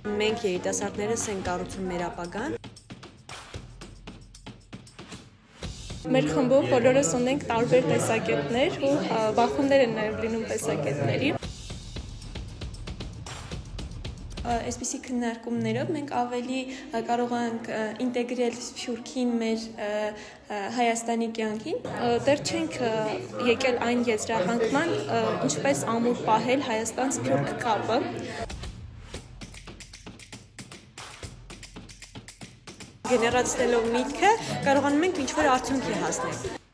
Մենք երիտասարդներս ենք կառուցում մեր ապագան։ Մեր խմբում բոլորս ունենք տարբեր տեսակետներ ու բախումներ են նաև լինում տեսակետների այսպիսի քննարկումներով մենք ավելի կարող ենք ինտեգրել Սփյուռքին մեր Հայաստանի կյանքին։ Դեռ չենք եկել այն եզրահանգման, ինչպես ամուր պահել Հայաստան-Սփյուռք կապը։ Գեներացնելով միտքը կարողանում ենք ինչ-որ արդյունքի հասնել։